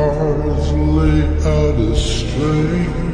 Cards lay out a string.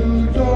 you don't